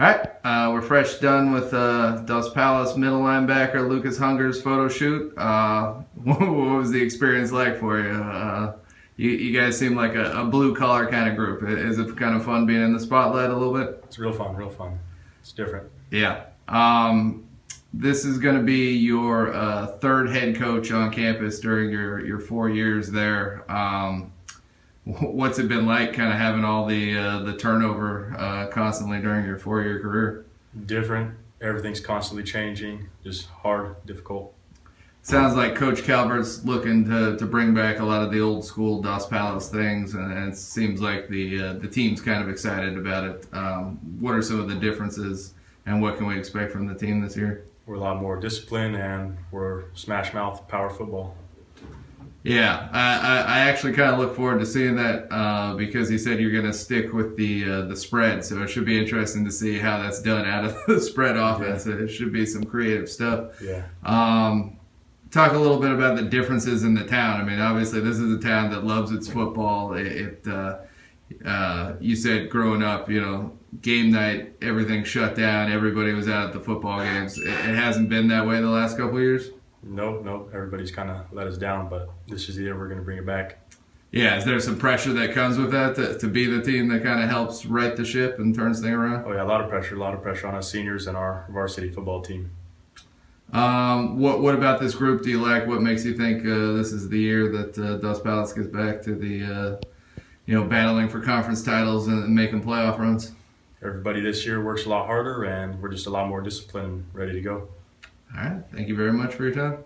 All right, uh, we're fresh done with uh, Dos Palos middle linebacker Lucas Hunger's photo shoot. Uh, what was the experience like for you? Uh, you, you guys seem like a, a blue collar kind of group. Is it kind of fun being in the spotlight a little bit? It's real fun, real fun. It's different. Yeah. Um, this is going to be your uh, third head coach on campus during your, your four years there. Um, what's it been like kind of having all the uh, the turnover uh, constantly during your four year career? Different. Everything's constantly changing. Just hard, difficult. Sounds like Coach Calvert's looking to, to bring back a lot of the old school Dos Palos things, and, and it seems like the uh, the team's kind of excited about it. Um, what are some of the differences, and what can we expect from the team this year? We're a lot more disciplined, and we're smash mouth power football. Yeah, I, I actually kind of look forward to seeing that uh, because he said you're going to stick with the uh, the spread, so it should be interesting to see how that's done out of the spread offense. Yeah. It should be some creative stuff. Yeah. Um, talk a little bit about the differences in the town. I mean, obviously, this is a town that loves its football. It, it uh, uh, you said growing up, you know, game night, everything shut down. Everybody was out at the football games. It, it hasn't been that way the last couple years. Nope, nope. Everybody's kind of let us down, but this is the year we're going to bring it back. Yeah, is there some pressure that comes with that to, to be the team that kind of helps right the ship and turns things around? Oh yeah, a lot of pressure, a lot of pressure on us seniors and our varsity football team. Um, what what about this group do you like? What makes you think uh, this is the year that uh, Dos Palos gets back to the uh, you know battling for conference titles and making playoff runs? Everybody this year works a lot harder, and we're just a lot more disciplined and ready to go. All right. Thank you very much for your time.